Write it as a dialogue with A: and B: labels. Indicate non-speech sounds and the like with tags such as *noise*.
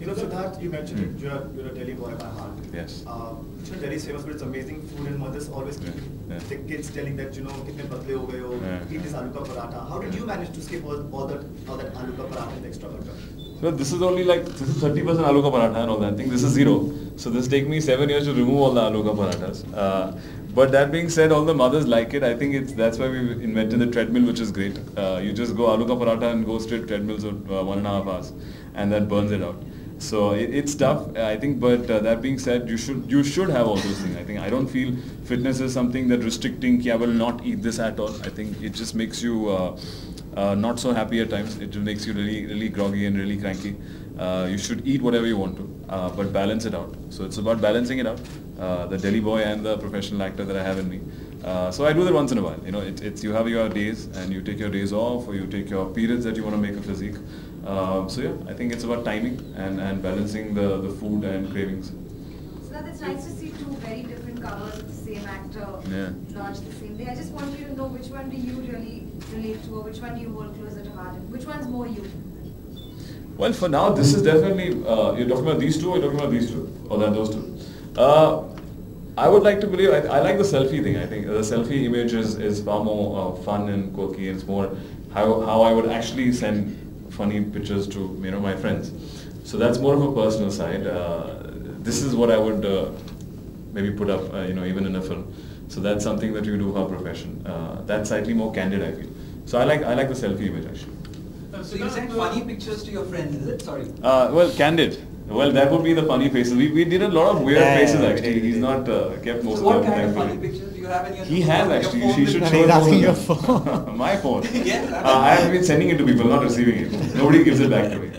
A: You know, Siddharth, you mentioned it, you're, a, you're a Delhi boy by heart.
B: Yes.
A: Uh, you know, Delhi is famous for its amazing food and mothers always keep
B: Yeah,
A: the kids telling that, you know, kitne patle ho gaye ho, eat this aloo ka paratha. How did you manage to skip all, all that, all that aloo ka paratha and the extra butter?
B: So this is only like this is 30% aloo ka paratha and all that. I think this is zero. So this take me seven years to remove all the aloo ka parathas. Uh, but that being said, all the mothers like it. I think it's that's why we invented the treadmill, which is great. Uh, you just go aloo ka paratha and go straight treadmills of uh, one and a half hours, and that burns it out. So it, it's tough, I think. But uh, that being said, you should you should have all those things. I think I don't feel fitness is something that restricting. I will not eat this at all. I think it just makes you. Uh, uh, not so happy at times. It makes you really, really groggy and really cranky. Uh, you should eat whatever you want to, uh, but balance it out. So it's about balancing it out. Uh, the Delhi boy and the professional actor that I have in me. Uh, so I do that once in a while. You know, it, it's you have your days and you take your days off, or you take your periods that you want to make a physique. Uh, so yeah, I think it's about timing and, and balancing the, the food and cravings.
C: So that it's nice to see two very different covers of the same actor
B: Yeah.
C: launch the same day. I just want you to know which one do you really relate to or which one do you hold closer to heart and which one's more you?
B: Well, for now, this is definitely, uh, you're talking about these two or you're talking about these two? Or that those two? I would like to believe, I, I like the selfie thing. I think the selfie image is, is far more uh, fun and quirky it's more how, how I would actually send funny pictures to, you know, my friends. So that's more of a personal side. Uh, this is what I would uh, maybe put up, uh, you know, even in a film. So that's something that you do for a profession. Uh, that's slightly more candid, I feel. So I like, I like the selfie image actually.
D: So you send funny pictures to your friends, is it? Sorry.
B: Uh, well, candid. Well, that would be the funny faces. We, we did a lot of weird
E: Yeah,
B: faces
E: yeah,
B: actually. He's not uh, kept most
D: So
B: of them.
D: What kind of funny pictures do you have in your
B: He has
D: your
B: actually.
D: phone
B: She should show
E: He's
B: it
E: asking your phone. *laughs*
B: My phone. *laughs*
D: Yes,
B: Uh, I have been sending it to people, not receiving it. Nobody gives it back to me.